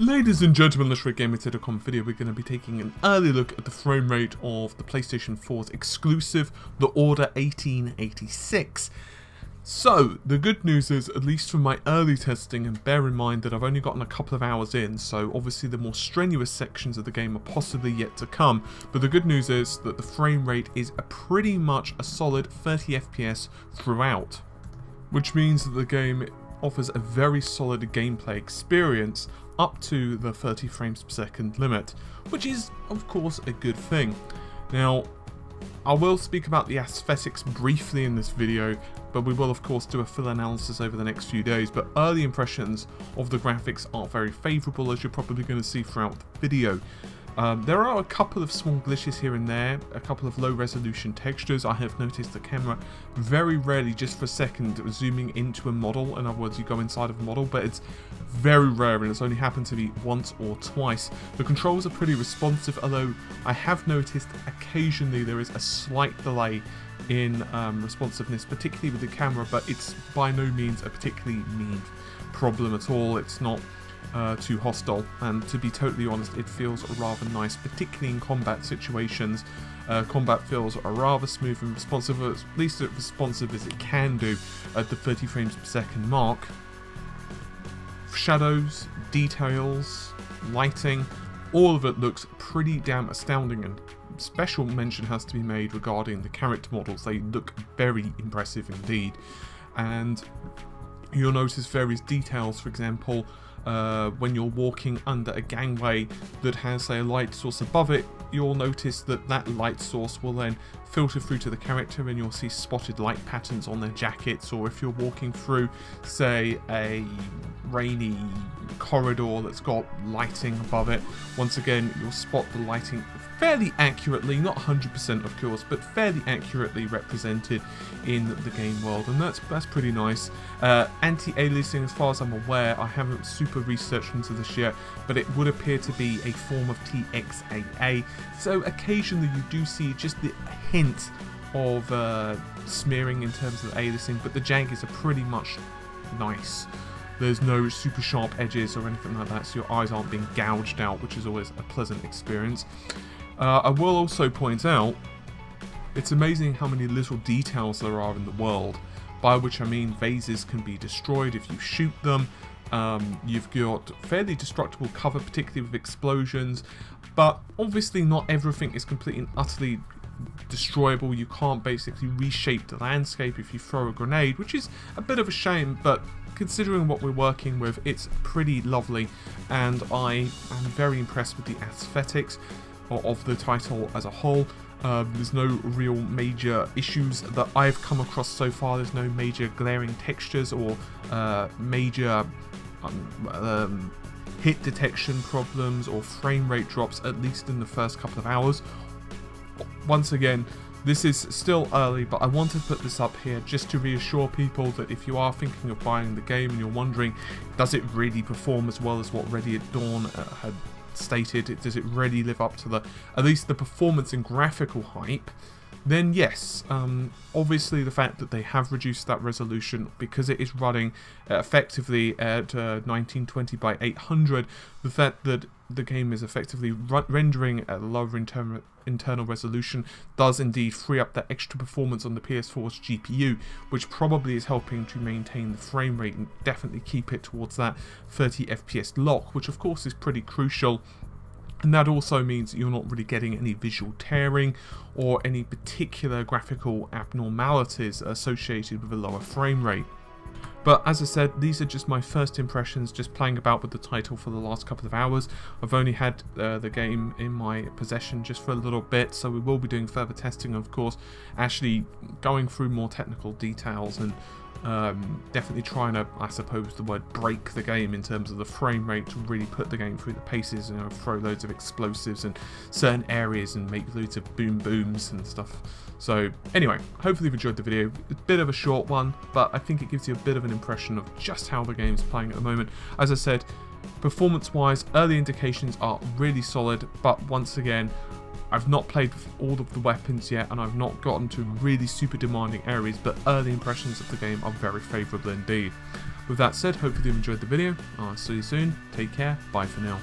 Ladies and gentlemen, let's Gamer Gaming.com video, we're going to be taking an early look at the frame rate of the PlayStation 4's exclusive, The Order 1886. So, the good news is, at least from my early testing, and bear in mind that I've only gotten a couple of hours in, so obviously the more strenuous sections of the game are possibly yet to come, but the good news is that the frame rate is a pretty much a solid 30 FPS throughout. Which means that the game offers a very solid gameplay experience up to the 30 frames per second limit, which is of course a good thing. Now, I will speak about the aesthetics briefly in this video, but we will of course do a full analysis over the next few days, but early impressions of the graphics are very favourable as you're probably going to see throughout the video. Um, there are a couple of small glitches here and there, a couple of low resolution textures. I have noticed the camera very rarely, just for a second, zooming into a model. In other words, you go inside of a model, but it's very rare and it's only happened to me once or twice. The controls are pretty responsive, although I have noticed occasionally there is a slight delay in um, responsiveness, particularly with the camera, but it's by no means a particularly mean problem at all. It's not uh, too hostile, and to be totally honest, it feels rather nice, particularly in combat situations. Uh, combat feels rather smooth and responsive, at least as responsive as it can do at the 30 frames per second mark. Shadows, details, lighting, all of it looks pretty damn astounding and special mention has to be made regarding the character models. They look very impressive indeed. And you'll notice various details, for example, uh, when you're walking under a gangway that has say, a light source above it, you'll notice that that light source will then filter through to the character and you'll see spotted light patterns on their jackets. Or if you're walking through say a rainy corridor that's got lighting above it once again you'll spot the lighting fairly accurately, not 100% of course, but fairly accurately represented in the game world, and that's that's pretty nice. Uh, Anti-aliasing, as far as I'm aware, I haven't super researched into this yet, but it would appear to be a form of TXAA, so occasionally you do see just the hint of uh, smearing in terms of aliasing, but the jaggies are pretty much nice. There's no super sharp edges or anything like that, so your eyes aren't being gouged out, which is always a pleasant experience. Uh, I will also point out, it's amazing how many little details there are in the world, by which I mean vases can be destroyed if you shoot them, um, you've got fairly destructible cover, particularly with explosions, but obviously not everything is completely and utterly destroyable. You can't basically reshape the landscape if you throw a grenade, which is a bit of a shame, but considering what we're working with, it's pretty lovely, and I am very impressed with the aesthetics of the title as a whole. Um, there's no real major issues that I've come across so far. There's no major glaring textures or uh, major um, um, hit detection problems or frame rate drops, at least in the first couple of hours. Once again, this is still early, but I want to put this up here just to reassure people that if you are thinking of buying the game and you're wondering, does it really perform as well as what Ready at Dawn uh, had stated, does it really live up to the at least the performance and graphical hype? Then yes, um, obviously the fact that they have reduced that resolution because it is running effectively at uh, 1920 by 800, the fact that the game is effectively rendering at a lower inter internal resolution does indeed free up that extra performance on the PS4's GPU, which probably is helping to maintain the frame rate and definitely keep it towards that 30 FPS lock, which of course is pretty crucial and that also means you're not really getting any visual tearing or any particular graphical abnormalities associated with a lower frame rate. But as I said, these are just my first impressions, just playing about with the title for the last couple of hours. I've only had uh, the game in my possession just for a little bit, so we will be doing further testing, of course, actually going through more technical details and um, definitely trying to, I suppose the word break the game in terms of the frame rate to really put the game through the paces, you know, throw loads of explosives and certain areas and make loads of boom booms and stuff. So anyway, hopefully you've enjoyed the video. a bit of a short one, but I think it gives you a bit of an impression of just how the game's playing at the moment. As I said, performance-wise, early indications are really solid, but once again, I've not played with all of the weapons yet, and I've not gotten to really super demanding areas, but early impressions of the game are very favourable indeed. With that said, hopefully you enjoyed the video. I'll see you soon. Take care. Bye for now.